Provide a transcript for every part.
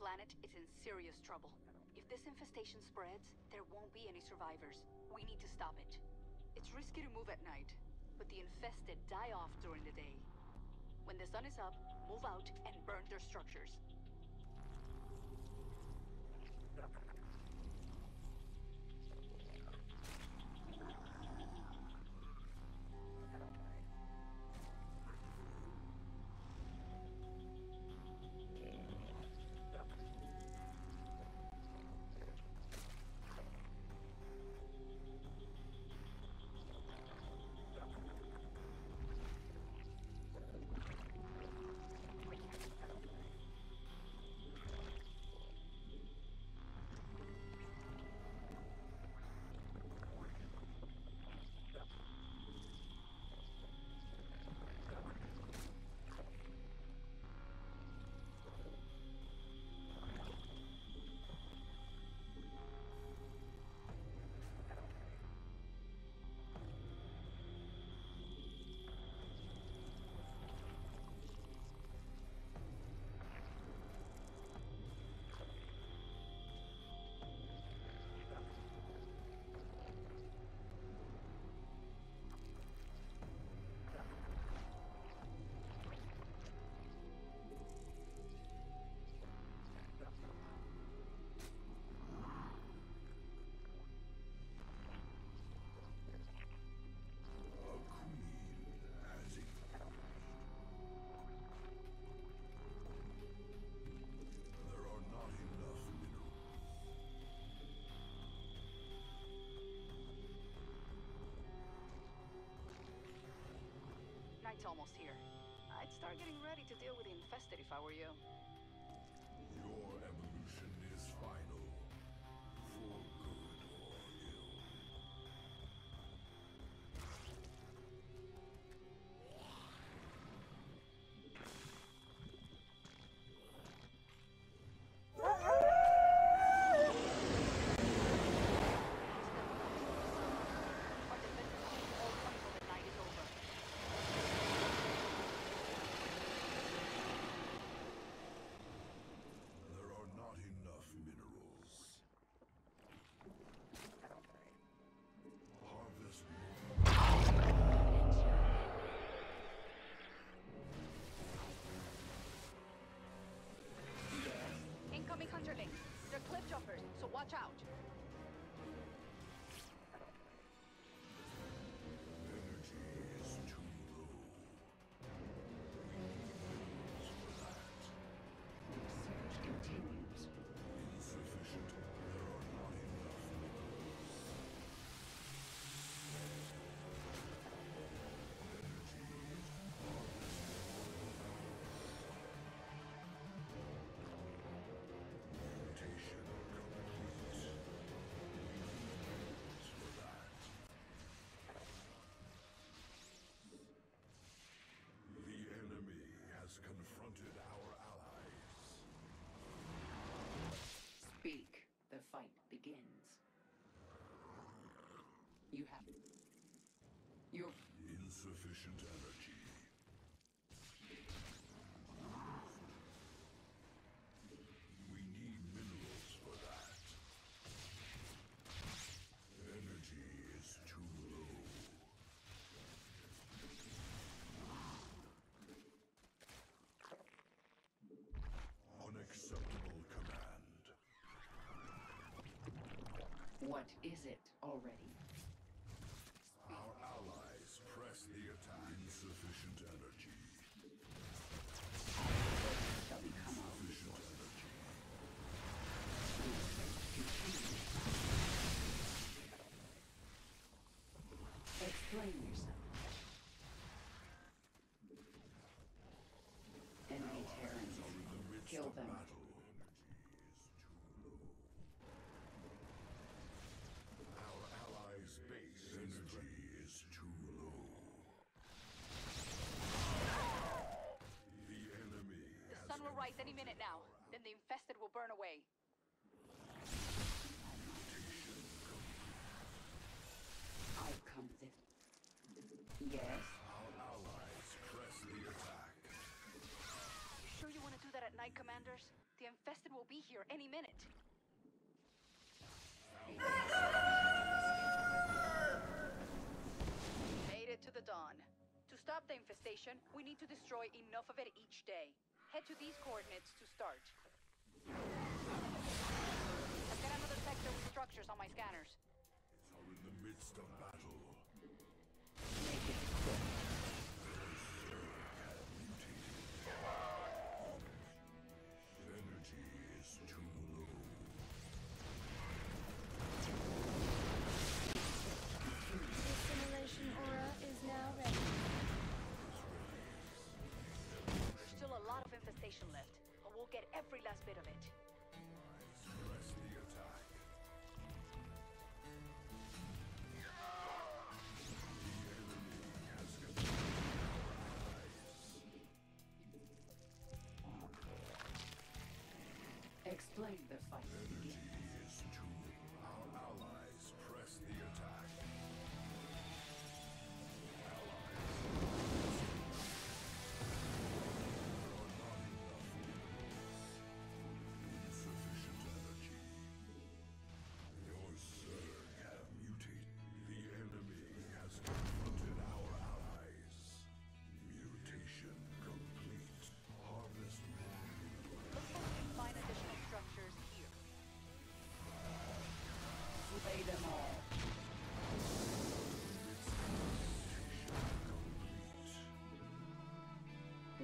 planet is in serious trouble. If this infestation spreads, there won't be any survivors. We need to stop it. It's risky to move at night, but the infested die off during the day. When the sun is up, move out and burn their structures. Night's almost here. I'd start getting ready to deal with the infested if I were you. Your evolution so watch out. Begins. You have. Your Insufficient energy. We need minerals for that. Energy is too low. Unacceptable command. What is it already? Our allies press the attack. Insufficient energy. Shall become our Insufficient energy. Explain yourself. Enemy Terrans. The midst Kill of them. battle. Energy is too low. Our allies' base energy is too low. The enemy The has sun will rise any minute now. Then the infested will burn away. I've come this. Yes. Our allies press the attack. You sure you want to do that at night, Commanders. The infested will be here any minute. Made it to the dawn. To stop the infestation, we need to destroy enough of it each day. Head to these coordinates to start. I've got another sector with structures on my scanners. Are in the midst of battle. Last bit of it. Press the attack. Explain the fight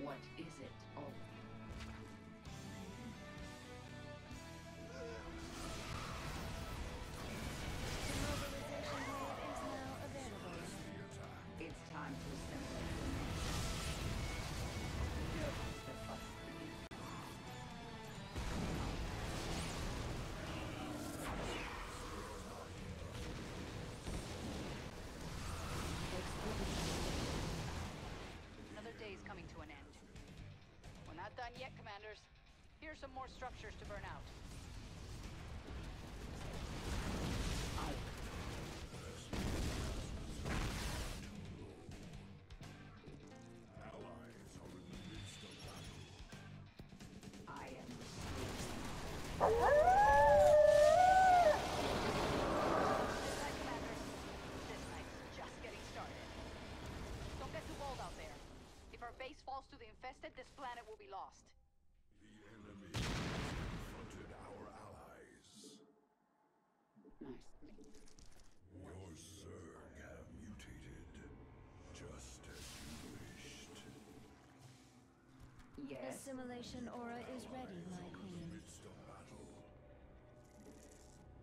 What is it, Oh, done yet, Commanders. Here's some more structures to burn out. Out. Base falls to the infested, this planet will be lost. The enemy has confronted our allies. Nice. Your Zerg have mutated, just as you wished. Yes. Assimilation aura is ready, my queen. Midst of battle.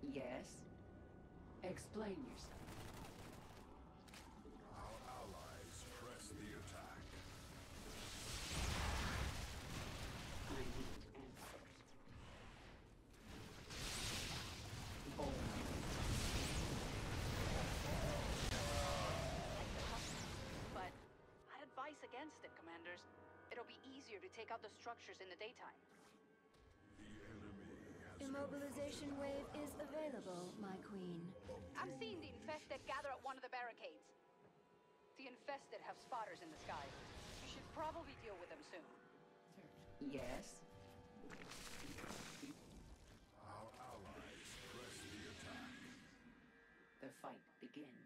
Yes. Explain yourself. I'd against it, Commanders. It'll be easier to take out the structures in the daytime. The enemy has Immobilization wave is available, my queen. I'm seeing the infested gather at one of the barricades. The infested have spotters in the sky. You should probably deal with them soon. Yes. Our allies press the attack. The fight begins.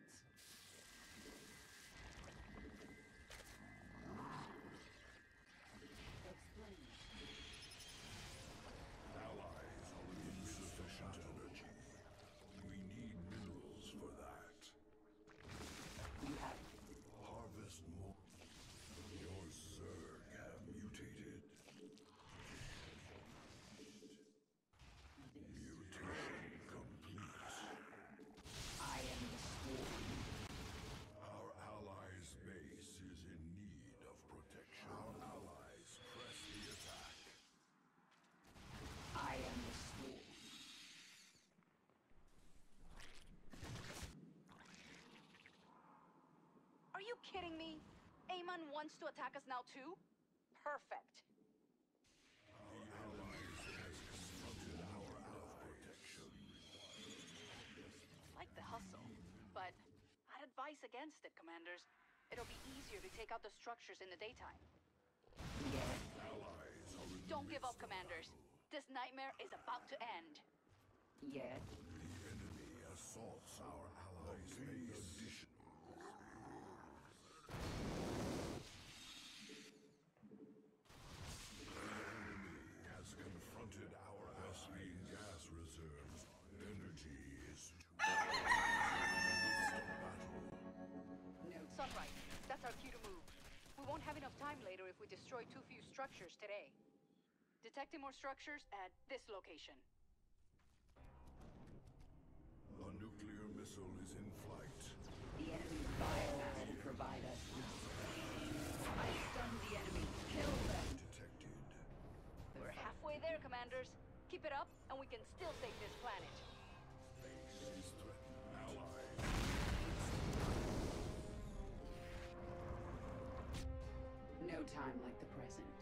you kidding me? Amon wants to attack us now too? Perfect. like the hustle, but I'd advise against it, Commanders. It'll be easier to take out the structures in the daytime. Don't give up, Commanders. This nightmare is about to end. Yet. The enemy assaults our allies' have enough time later if we destroy too few structures today. Detecting more structures at this location. A nuclear missile is in flight. The enemy's firepower will provide us with I stunned the enemy. Kill them. Detected. We're halfway there, Commanders. Keep it up, and we can still save this planet. time like the present.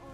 or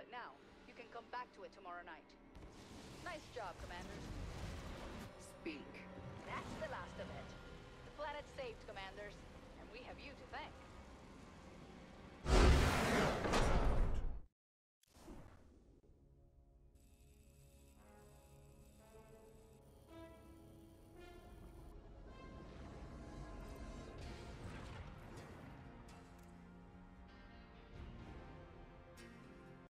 Nice job, Commanders. Speak. That's the last of it. The planet's saved, Commanders, and we have you to thank.